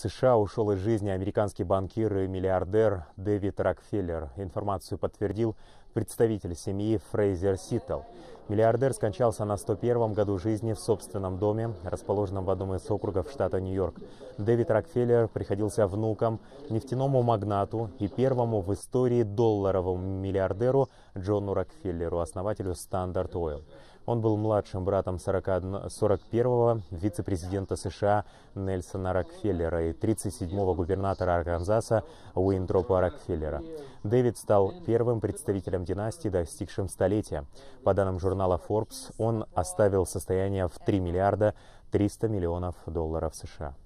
США ушел из жизни американский банкир и миллиардер Дэвид Рокфеллер. Информацию подтвердил представитель семьи Фрейзер Ситтл. Миллиардер скончался на 101-м году жизни в собственном доме, расположенном в одном из округов штата Нью-Йорк. Дэвид Рокфеллер приходился внуком нефтяному магнату и первому в истории долларовому миллиардеру Джону Рокфеллеру, основателю Standard Oil. Он был младшим братом 41-го вице-президента США Нельсона Рокфеллера и 37-го губернатора Арканзаса Уинтропа Рокфеллера. Дэвид стал первым представителем династии, достигшим столетия. По данным журнала Forbes, он оставил состояние в 3 миллиарда 300 миллионов долларов США.